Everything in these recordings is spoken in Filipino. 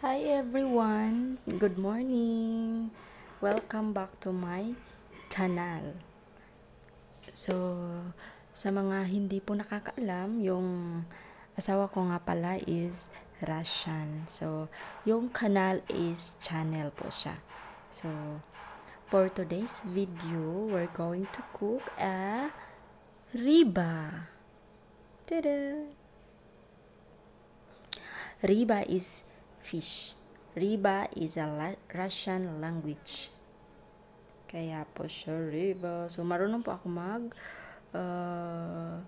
Hi everyone! Good morning! Welcome back to my kanal. So, sa mga hindi po nakakaalam, yung asawa ko nga pala is Russian. So, yung kanal is channel po siya. So, for today's video, we're going to cook a riba. Tada! Riba is fish. Riba is a La- Russian language. Kaya po siya riba. So, marunong po ako mag uh,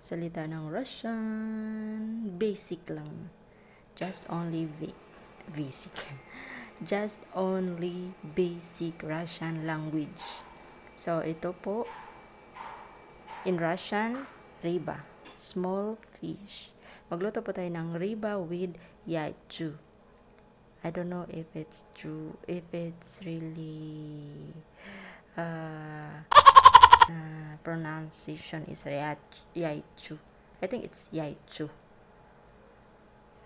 salita ng Russian. Basic lang. Just only ba- basic. Just only basic Russian language. So, ito po in Russian, riba. Small fish. Magluto po tayo ng riba with yachu. I don't know if it's true, if it's really uh, uh, pronunciation is yaichu. I think it's yaichu.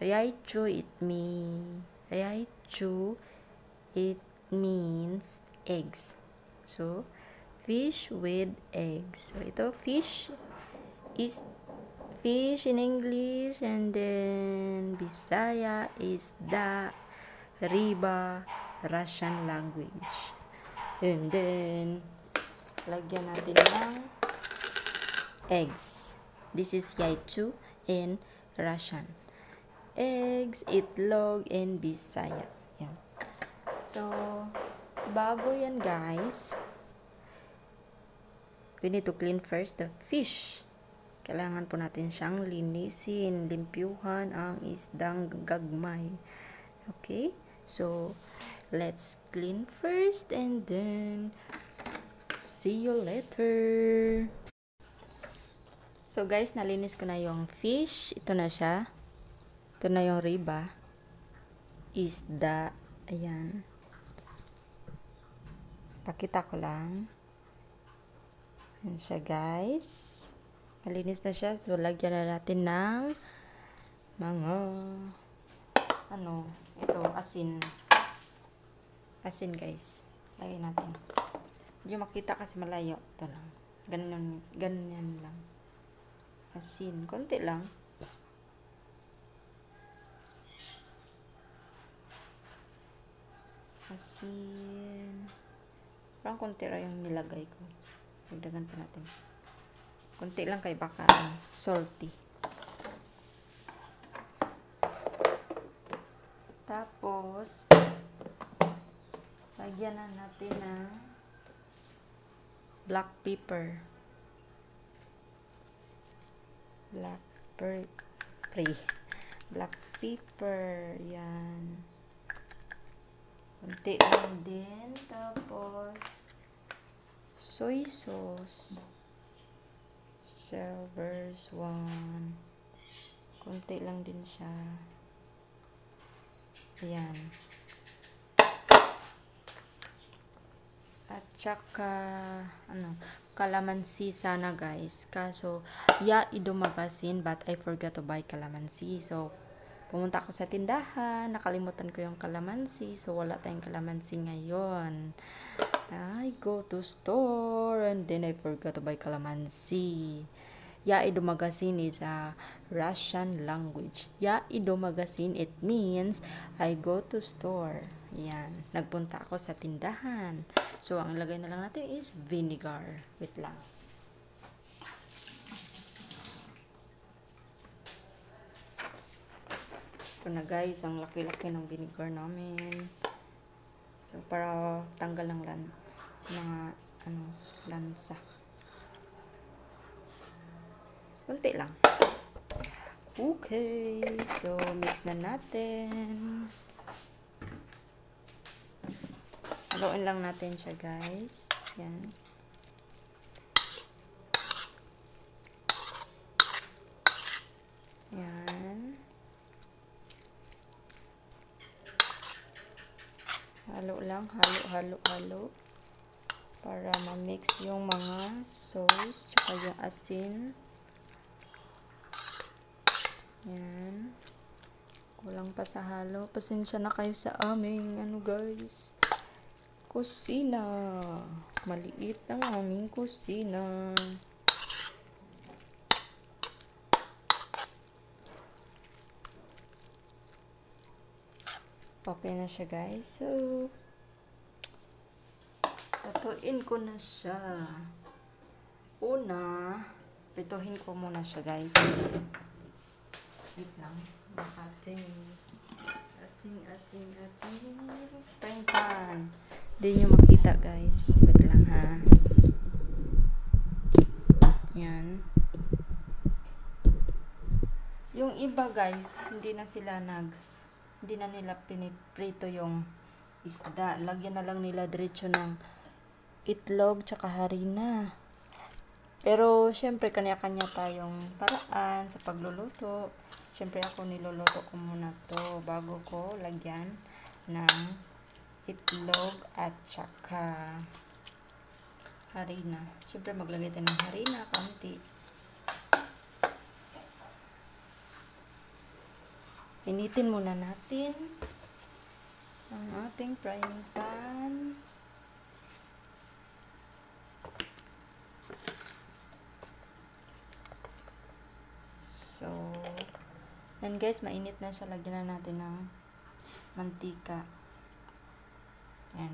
Yaichu it mean yaichu it means eggs. So fish with eggs. So ito fish is fish in English and then Bisaya is the Riba Russian language. And then lagyan natin ng eggs. This is Yaichu in Russian. Eggs, itlog, and Bisaya. Yan. So, bago yan guys, we need to clean first the fish. Kailangan po natin siyang linisin, limpyuhan ang isdang gagmay. Okay? So, let's clean first and then see you later. So guys, nalinis ko na yung fish. Ito na siya. Ito na yung riba. Isda. Ayan. Pakita ko lang. Ayan siya guys. Malinis na siya. So, lagyan na natin ng mga ano, ito, asin. Asin, guys. Lagyan natin. Hindi makita kasi malayo. Ito lang. Ganyan, ganyan lang. Asin. Konti lang. Asin. Parang konti ra yung nilagay ko. Dagdagan pa natin. Kunti lang kay baka ano, salty. Tapos, lagyan na natin ng black pepper. Black pepper. Black pepper. Yan. Kunti lang din. Tapos, soy sauce. Silvers one. Kunti lang din siya. Ayan. At saka, ano, calamansi sana guys. Kaso, ya ido magasin but I forgot to buy calamansi. So, pumunta ako sa tindahan. Nakalimutan ko yung calamansi. So, wala tayong calamansi ngayon. I go to store and then I forgot to buy calamansi. Yaido magazine is a Russian language. Yaido magazine, it means I go to store. Yan. Nagpunta ako sa tindahan. So, ang lagay na lang natin is vinegar. Wait lang. Ito na guys, ang laki-laki ng vinegar namin. So, para tanggal ng lan mga ano, lansa. Kunti lang. Okay. So, mix na natin. Haluin lang natin siya, guys. Yan. Yan. Halo lang. Halo, halo, halo. Para ma-mix yung mga sauce, tsaka yung asin. Yan. Kulang walang pasahalo. Pasensya na kayo sa aming, ano guys, kusina. Maliit ang aming kusina. Okay na siya guys. So, tatuin ko na siya. Una, prituhin ko muna siya guys. Wait lang. Ating, ating, ating, ating, frying pan. Hindi nyo makita guys. Wait lang ha. Yan. Yung iba guys, hindi na sila nag, hindi na nila piniprito yung isda. Lagyan na lang nila diretso ng itlog tsaka harina. Pero, syempre, kanya-kanya tayong paraan sa pagluluto. Syempre, ako niluluto ko muna to bago ko lagyan ng itlog at tsaka harina. Syempre, maglagay tayo ng harina, kaunti. Initin muna natin ang ating frying pan. So, yan guys, mainit na siya. Lagyan na natin ng mantika. Yan.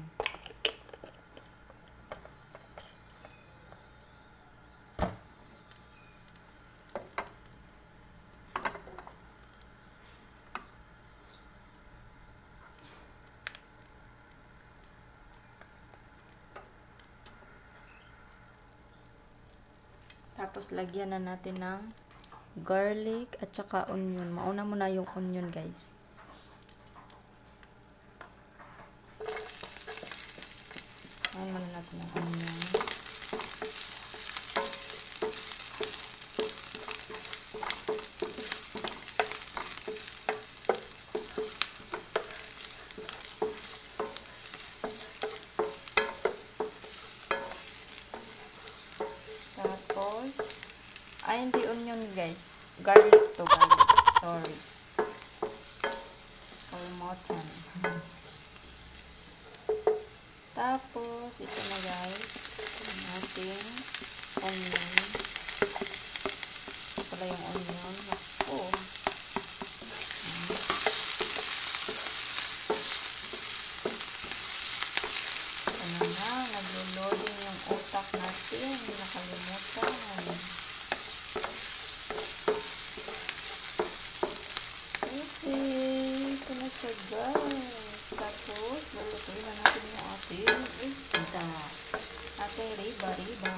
Tapos, lagyan na natin ng garlic at saka onion. Mauna muna yung onion, guys. Muna natin ang onion. Tapos, ay, hindi onion, guys. Garlic to, garlic. Sorry. Kalmotan. Tapos, ito na, guys. Ang ating onion. Ito pala yung onion. Ako. Ano na, naglo-loading yung utak natin. Nakalimutan. Okay, ito na siya guys. Tapos, lulutuin na natin yung ating isda. Ating riba-riba.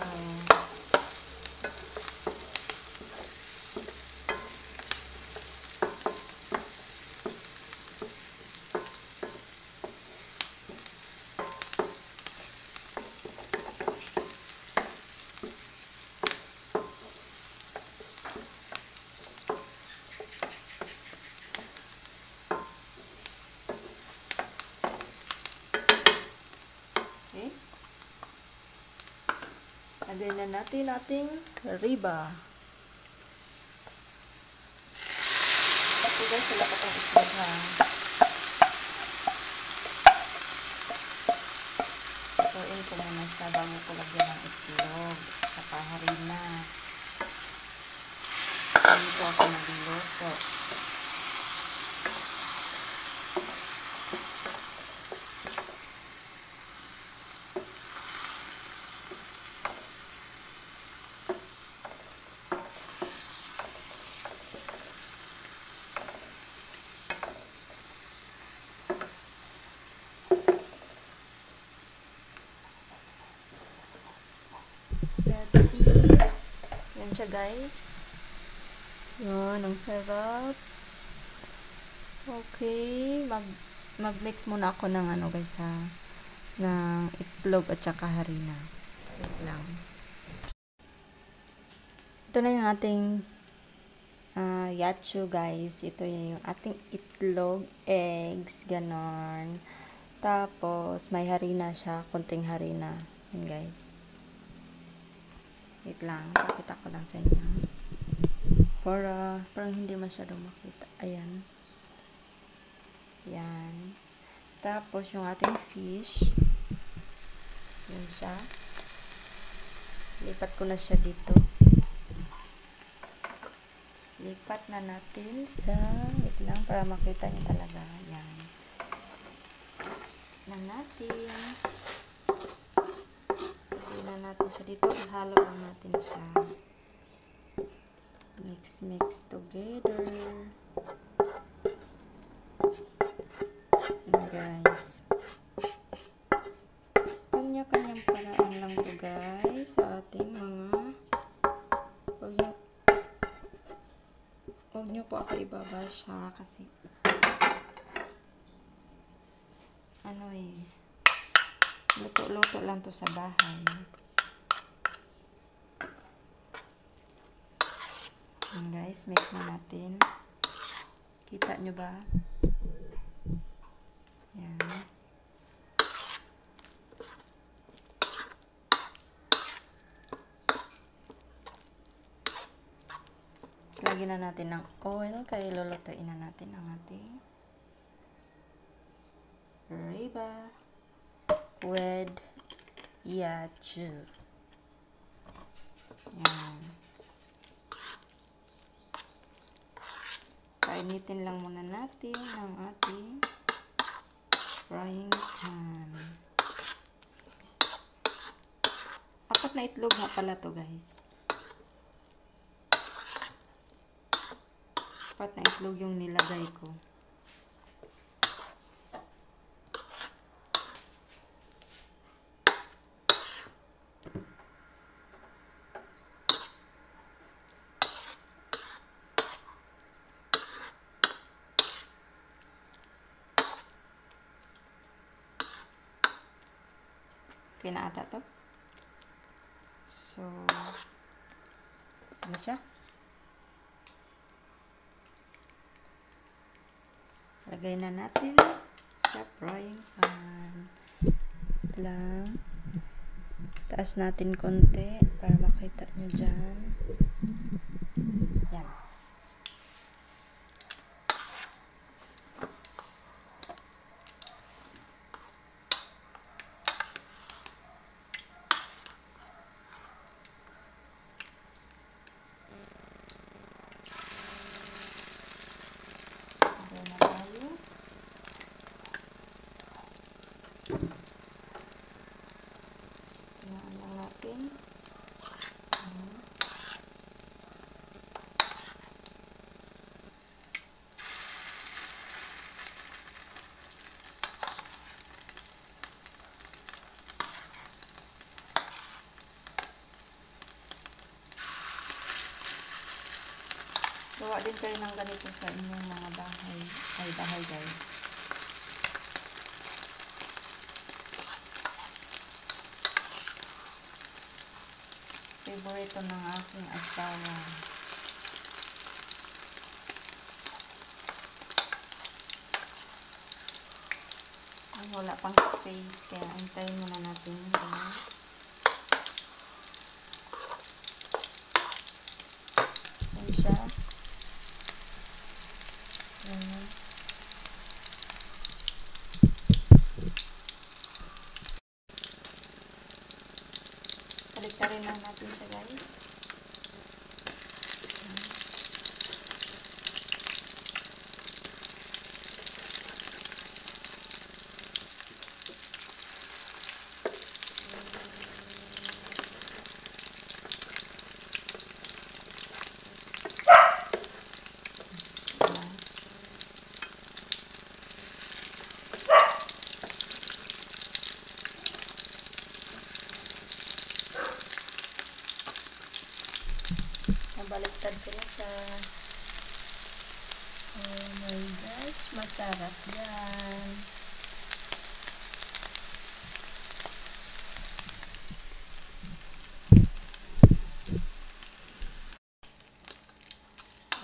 Okay. Lagay na natin ating riba. Ito guys, sila pa itong itlog ha. Ituin ko muna siya bago ko lagyan ng itlog. Saka harina. Dito ako nagluluto. Let's see. Yan siya guys. Yan, ang sarap. Okay, mag mag-mix muna ako ng ano guys ha, ng itlog at saka harina. Wait lang. Ito na yung ating uh, yacho guys. Ito yung ating itlog, eggs, ganon. Tapos, may harina siya, konting harina. Yan guys. Wait lang, pakita ko lang sa inyo. Para, parang hindi masyado makita. Ayan. Tapos, yung ating fish. Yan siya. Lipat ko na siya dito. Lipat na natin sa, wait lang, para makita niyo talaga. Yan. Na natin. Na natin siya dito. Ihalo lang natin siya. Mix, mix together. Yan guys. Kanya-kanyang paraan lang to guys sa ating mga huwag nyo, huwag nyo po ako ibabash ha kasi ano eh luto-luto lang to sa bahay. Yan guys, mix na natin. Kita nyo ba? Yan. Lagyan na natin ng oil kaya lulutuin na natin ang ating riba with yachu. Yan. Painitin lang muna natin ang ating frying pan. Apat na itlog nga pala to guys. Apat na itlog yung nilagay ko. Okay na ata to. So, ano siya? Lagay na natin sa frying pan. Lang. Taas natin konti para makita nyo dyan. Yan. Lagay na tayo. Tingnan lang natin. Ayan. Gawa din kayo ng ganito sa inyong mga bahay. Ay, bahay guys. Favorito ng aking asawa. Ay, wala pang space. Kaya antayin muna natin guys. Ayan siya. Ayan. Baliktarin lang natin siya guys. Ayan. Nabaliktad ko na siya. Oh my gosh, masarap yan.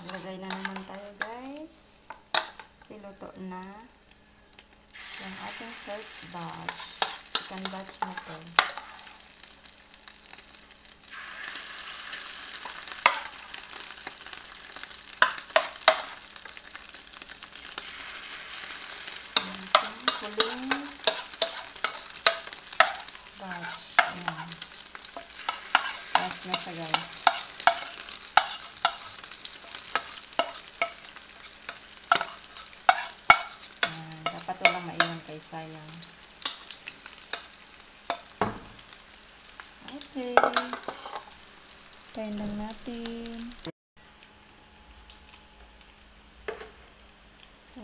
Lagay na naman tayo guys. Siluto na. Yung ating first batch. Second batch na to. Huling batch. Ayan. Last na siya guys. Ayan. Dapat walang maiwan kay sayang. Okay. Tayin lang natin.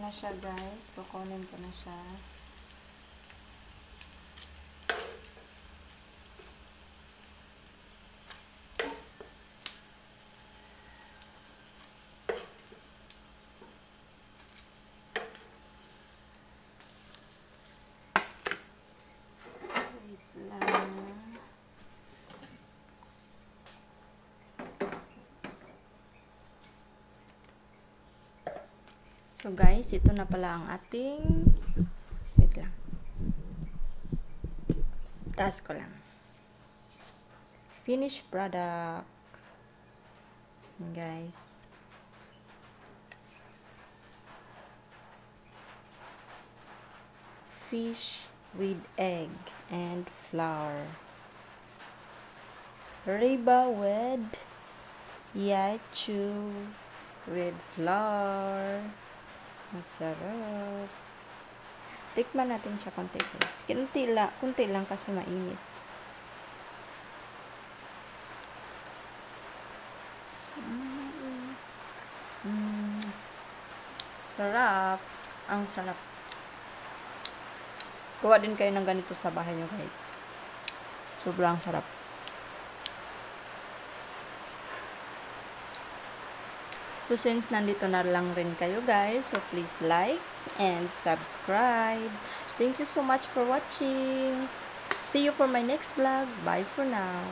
Na siya guys. Kukunin ko na siya. Wait lang. So guys, ito na pala ang ating wait lang. Taas ko lang. Finished product. Guys. Fish with egg and flour. Riba with yachu with flour. Masarap. Tikman natin siya konti guys. Kunti lang, kunti lang kasi mainit. Mm. Mm. Sarap. Ang sarap. Gawa din kayo ng ganito sa bahay nyo guys. Sobrang sarap. So, since nandito na lang rin kayo guys, so please like and subscribe. Thank you so much for watching. See you for my next vlog. Bye for now.